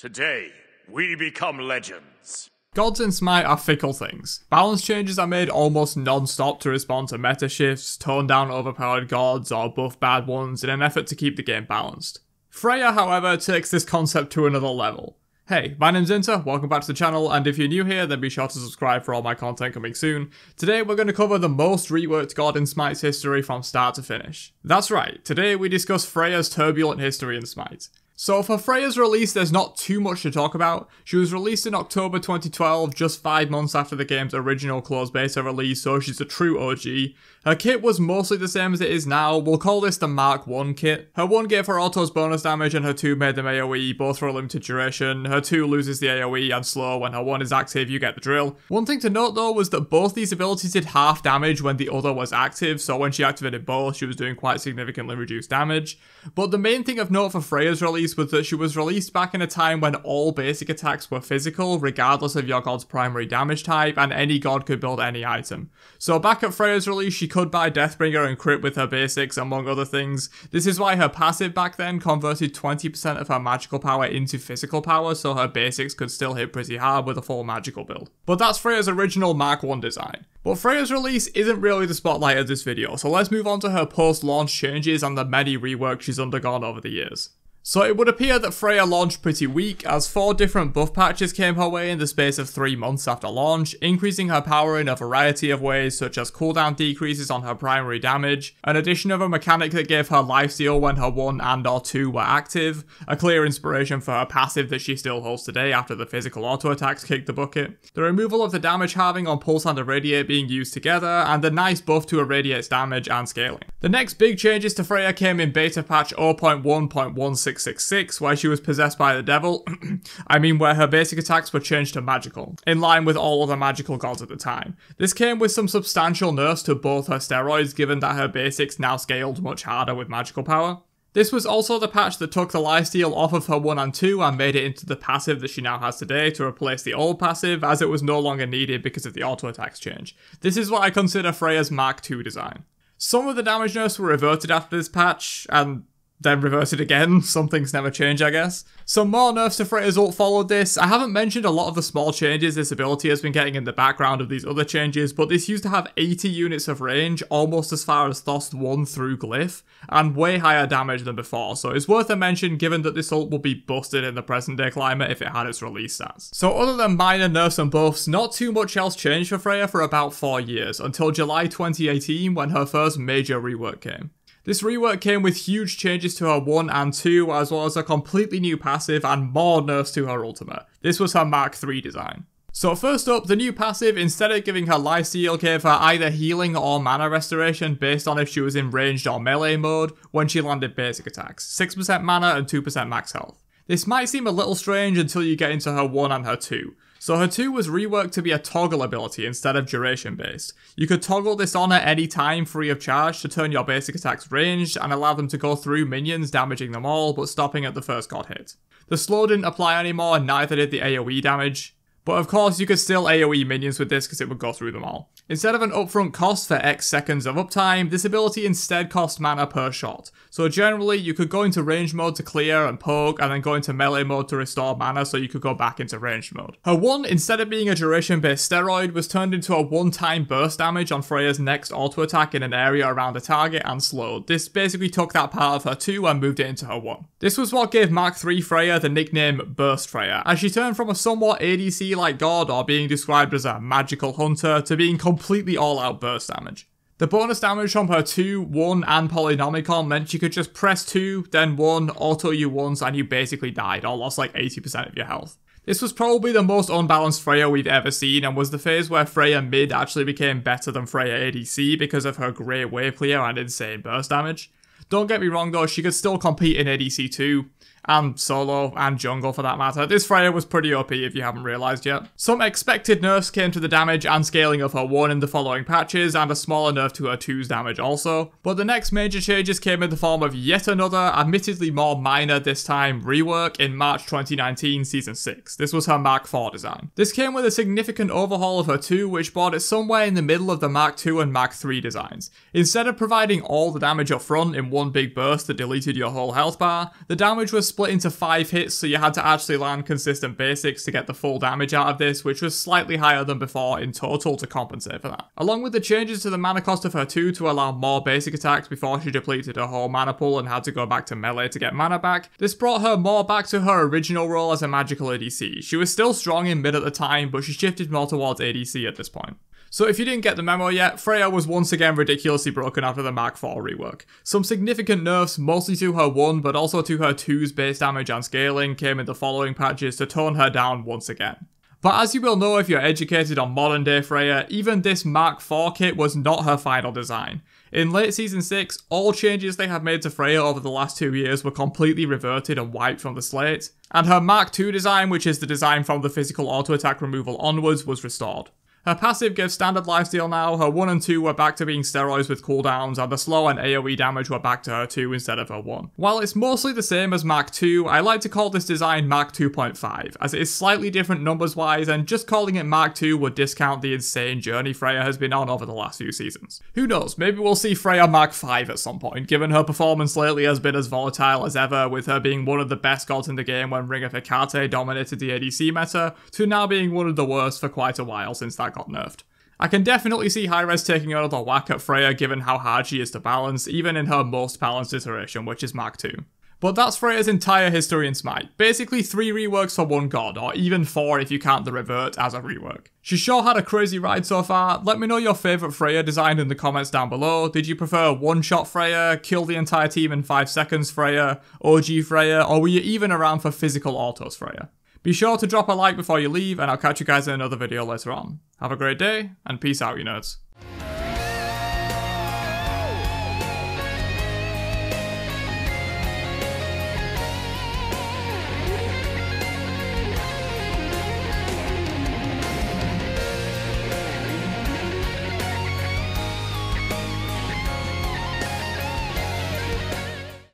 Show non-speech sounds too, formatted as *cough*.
Today, we become legends. Gods in Smite are fickle things. Balance changes are made almost non-stop to respond to meta shifts, tone down overpowered gods, or buff bad ones in an effort to keep the game balanced. Freya, however, takes this concept to another level. Hey, my name's Inter, welcome back to the channel, and if you're new here, then be sure to subscribe for all my content coming soon. Today we're going to cover the most reworked god in Smite's history from start to finish. That's right, today we discuss Freya's turbulent history in Smite. So for Freya's release, there's not too much to talk about. She was released in October 2012, just 5 months after the game's original closed beta release, so she's a true OG. Her kit was mostly the same as it is now, we'll call this the Mark 1 kit. Her 1 gave her autos bonus damage and her 2 made them AoE, both for a limited duration. Her 2 loses the AoE and slow when her 1 is active, you get the drill. One thing to note though was that both these abilities did half damage when the other was active, so when she activated both, she was doing quite significantly reduced damage. But the main thing of note for Freya's release was that she was released back in a time when all basic attacks were physical, regardless of your god's primary damage type, and any god could build any item. So back at Freya's release, she could buy Deathbringer and crit with her basics, among other things. This is why her passive back then converted 20% of her magical power into physical power, so her basics could still hit pretty hard with a full magical build. But that's Freya's original Mark 1 design. But Freya's release isn't really the spotlight of this video, so let's move on to her post-launch changes and the many reworks she's undergone over the years. So it would appear that Freya launched pretty weak, as four different buff patches came her way in the space of three months after launch, increasing her power in a variety of ways such as cooldown decreases on her primary damage, an addition of a mechanic that gave her lifesteal when her 1 and or 2 were active, a clear inspiration for her passive that she still holds today after the physical auto attacks kicked the bucket, the removal of the damage halving on Pulse and Irradiate being used together, and a nice buff to Irradiate's damage and scaling. The next big changes to Freya came in beta patch 0.1.16 666, where she was possessed by the devil. *clears throat* I mean, where her basic attacks were changed to magical, in line with all other magical gods at the time. This came with some substantial nerfs to both her steroids, given that her basics now scaled much harder with magical power. This was also the patch that took the lifesteal off of her 1 and 2 and made it into the passive that she now has today to replace the old passive as it was no longer needed because of the auto attacks change. This is what I consider Freya's Mark II design. Some of the damage nerfs were reverted after this patch, and then reverse it again. *laughs* Some things never change, I guess. Some more nerfs to Freya's ult followed this. I haven't mentioned a lot of the small changes this ability has been getting in the background of these other changes, but this used to have 80 units of range, almost as far as Thoth's 1 through Glyph, and way higher damage than before, so it's worth a mention given that this ult would be busted in the present day climate if it had its release stats. So other than minor nerfs and buffs, not too much else changed for Freya for about 4 years, until July 2018 when her first major rework came. This rework came with huge changes to her 1 and 2, as well as a completely new passive and more nerfs to her ultimate. This was her Mark 3 design. So first up, the new passive, instead of giving her lifesteal, gave her either healing or mana restoration based on if she was in ranged or melee mode when she landed basic attacks. 6% mana and 2% max health. This might seem a little strange until you get into her 1 and her 2. So her 2 was reworked to be a toggle ability instead of duration based. You could toggle this on at any time free of charge to turn your basic attacks ranged and allow them to go through minions damaging them all but stopping at the first god hit. The slow didn't apply anymore neither did the AoE damage, but of course you could still AoE minions with this because it would go through them all. Instead of an upfront cost for X seconds of uptime, this ability instead cost mana per shot. So generally, you could go into range mode to clear and poke, and then go into melee mode to restore mana so you could go back into range mode. Her 1, instead of being a duration-based steroid, was turned into a one-time burst damage on Freya's next auto attack in an area around a target and slowed. This basically took that part of her 2 and moved it into her 1. This was what gave Mark 3 Freya the nickname Burst Freya, as she turned from a somewhat ADC-like god or being described as a magical hunter to being completely all-out burst damage. The bonus damage from her 2, 1 and Polynomicon meant you could just press 2, then 1, auto you once and you basically died or lost like 80% of your health. This was probably the most unbalanced Freya we've ever seen and was the phase where Freya mid actually became better than Freya ADC because of her great wave clear and insane burst damage. Don't get me wrong though, she could still compete in ADC too, and solo and jungle for that matter. This Freya was pretty OP if you haven't realised yet. Some expected nerfs came to the damage and scaling of her 1 in the following patches, and a smaller nerf to her 2's damage also, but the next major changes came in the form of yet another, admittedly more minor this time, rework in March 2019 Season 6. This was her Mark 4 design. This came with a significant overhaul of her 2, which brought it somewhere in the middle of the Mark 2 and Mark 3 designs. Instead of providing all the damage up front in one big burst that deleted your whole health bar, the damage was split into 5 hits, so you had to actually land consistent basics to get the full damage out of this, which was slightly higher than before in total to compensate for that. Along with the changes to the mana cost of her 2 to allow more basic attacks before she depleted her whole mana pool and had to go back to melee to get mana back, this brought her more back to her original role as a magical ADC. She was still strong in mid at the time, but she shifted more towards ADC at this point. So if you didn't get the memo yet, Freya was once again ridiculously broken after the Mark IV rework. Some significant nerfs, mostly to her 1 but also to her 2's base damage and scaling, came in the following patches to tone her down once again. But as you will know if you're educated on modern day Freya, even this Mark IV kit was not her final design. In late Season 6, all changes they had made to Freya over the last two years were completely reverted and wiped from the slate, and her Mark II design, which is the design from the physical auto attack removal onwards, was restored. Her passive gives standard lifesteal now, her 1 and 2 were back to being steroids with cooldowns, and the slow and AoE damage were back to her 2 instead of her 1. While it's mostly the same as Mark 2, I like to call this design Mark 2.5, as it is slightly different numbers wise, and just calling it Mark 2 would discount the insane journey Freya has been on over the last few seasons. Who knows, maybe we'll see Freya Mark 5 at some point, given her performance lately has been as volatile as ever, with her being one of the best gods in the game when Ring of Hecate dominated the ADC meta, to now being one of the worst for quite a while since that got nerfed. I can definitely see Hi-Rez taking another whack at Freya given how hard she is to balance, even in her most balanced iteration, which is Mark II. But that's Freya's entire history in Smite. Basically three reworks for one god, or even four if you count the revert as a rework. She sure had a crazy ride so far. Let me know your favourite Freya design in the comments down below. Did you prefer one-shot Freya, kill the entire team in 5 seconds Freya, OG Freya, or were you even around for physical autos Freya? Be sure to drop a like before you leave, and I'll catch you guys in another video later on. Have a great day, and peace out, you nerds.